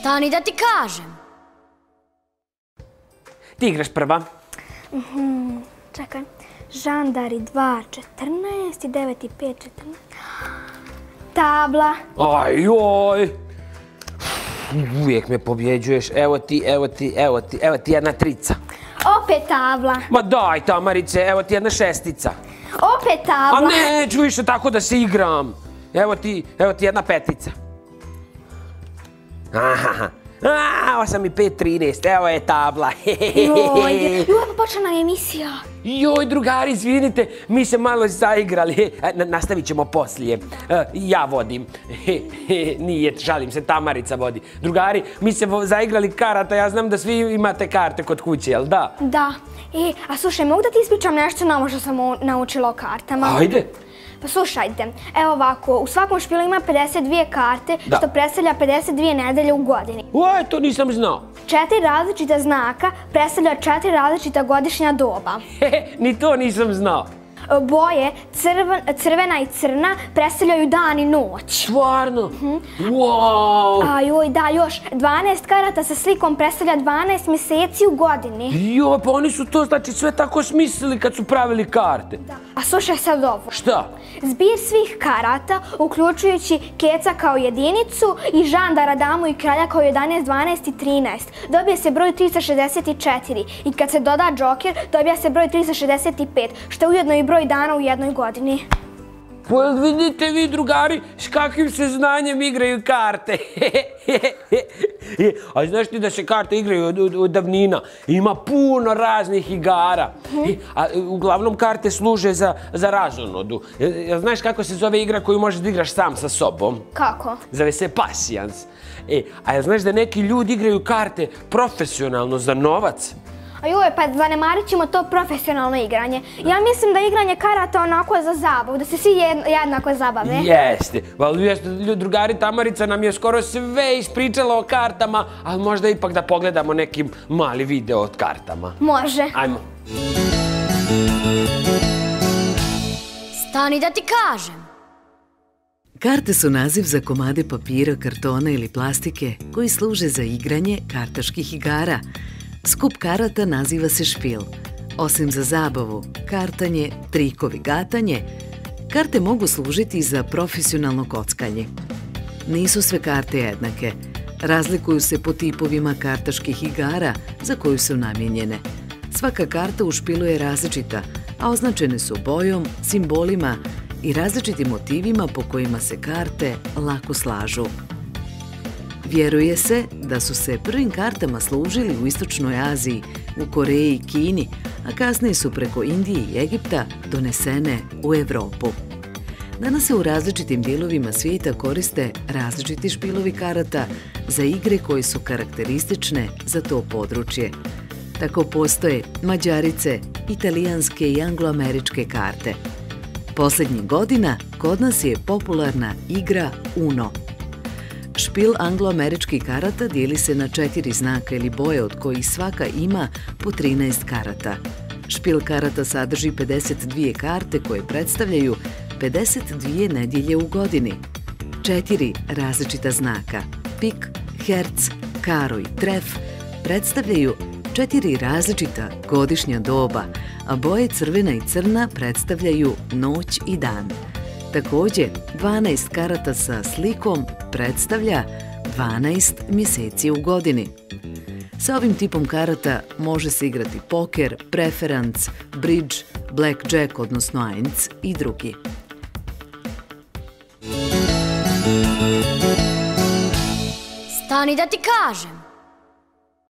Stani da ti kažem. Ti igraš prva. Čekaj. Žandari 2, 14 i 9 i 5, 14. Tabla. Aj, joj. Uvijek me pobjeđuješ. Evo ti, evo ti, evo ti, evo ti jedna trica. Opet tabla. Ma daj, Tamarice, evo ti jedna šestica. Opet A tabla. neću više tako da se igram. Evo ti, evo ti jedna petica. Aha, a, 8 i 5, 13, evo je tabla. Joj, počela nam emisija. Joj, drugari, izvinite, mi se malo zaigrali. E, na- Nastavit ćemo poslije. E, Ja vodim. Nije, šalim se, Tamarica vodi. Drugari, mi se zaigrali karata, ja znam da svi imate karte kod kuće, jel da? Da. E, a slušaj, mogu da ti ispričam nešto novo što sam naučila o kartama? Ajde. Pa slušajte, evo ovako, u svakom špilu ima 52 karte, Da. što predstavlja 52 nedelje u godini. Oj, to nisam znao. Četiri različita znaka predstavlja četiri različita godišnja doba. Ni to nisam znao. E, Boje crven- crvena i crna predstavljaju dan i noć. Stvarno? Wow! A joj, da, još 12 karata sa slikom predstavlja 12 mjeseci u godini. Jo, pa oni su to znači sve tako smislili kad su pravili karte. A slušaj sad ovo. Šta? Zbir svih karata, uključujući keca kao jedinicu i žandara, damu i kralja kao 11, 12 i 13, dobije se broj 364 i kad se doda džoker, dobija se broj 365, što je ujedno i broj dana u jednoj godini. Pa vidite vi drugari s kakvim se znanjem igraju karte. A znaš ti da se karte igraju od, od, od davnina? Ima puno raznih igara. I- A uglavnom karte služe za, za razonodu. Znaš kako se zove igra koju možeš da igraš sam sa sobom? Kako? Zove se pasijans. E, a znaš da neki ljudi igraju karte profesionalno za novac? A joj, pa zanemarit ćemo to profesionalno igranje. Ja mislim da je igranje karata onako za zabavu, da se svi jed- jednako zabave. Jeste, drugari Tamarica nam je skoro sve ispričala o kartama, ali možda ipak da pogledamo neki mali video od kartama. Može. Ajmo. Stani da ti kažem. Karte su naziv za komade papira, kartona ili plastike koji služe za igranje kartaških igara. Skup karata naziva se špil. Osim za zabavu, kartanje, trikovi, gatanje, karte mogu služiti za profesionalno kockanje. Nisu sve karte jednake. Razlikuju se po tipovima kartaških igara za koju su namijenjene. Svaka karta u špilu je različita, a označene su bojom, simbolima i različitim motivima po kojima se karte lako slažu. Vjeruje se da su se prvim kartama služili u Istočnoj Aziji, u Koreji i Kini, a kasnije su preko Indije i Egipta donesene u Europu. Danas se u različitim dijelovima svijeta koriste različiti špilovi karata za igre koje su karakteristične za to područje. Tako postoje mađarice, italijanske i angloameričke karte. Posljednjih godina kod nas je popularna igra Uno. Špil angloameričkih karata dijeli se na četiri znaka ili boje od kojih svaka ima po 13 karata. Špil karata sadrži 52 karte koje predstavljaju 52 nedjelje u godini. Četiri različita znaka, pik, herc, karo i tref, predstavljaju četiri različita godišnja doba, a boje crvena i crna predstavljaju noć i dan. Također, 12 karata sa slikom predstavlja 12 mjeseci u godini. Sa ovim tipom karata može se igrati poker, preferans, bridge, blackjack, odnosno eins i drugi. Stani da ti kažem.